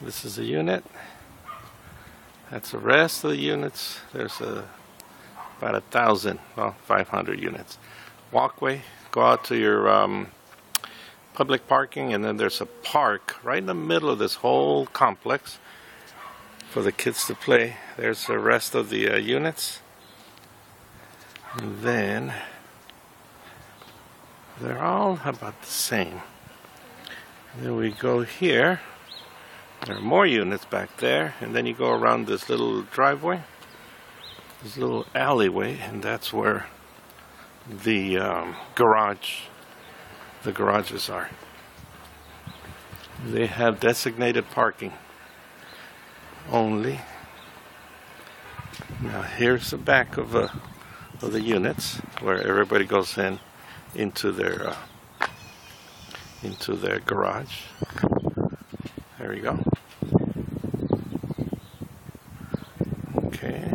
This is a unit. That's the rest of the units. There's a, about a thousand, well, 500 units. Walkway, go out to your um, public parking, and then there's a park right in the middle of this whole complex for the kids to play. There's the rest of the uh, units. And then they're all about the same. Then we go here. There are more units back there, and then you go around this little driveway, this little alleyway, and that's where the um, garage, the garages are. They have designated parking only. Now here's the back of, uh, of the units where everybody goes in into their uh, into their garage. There we go. Okay.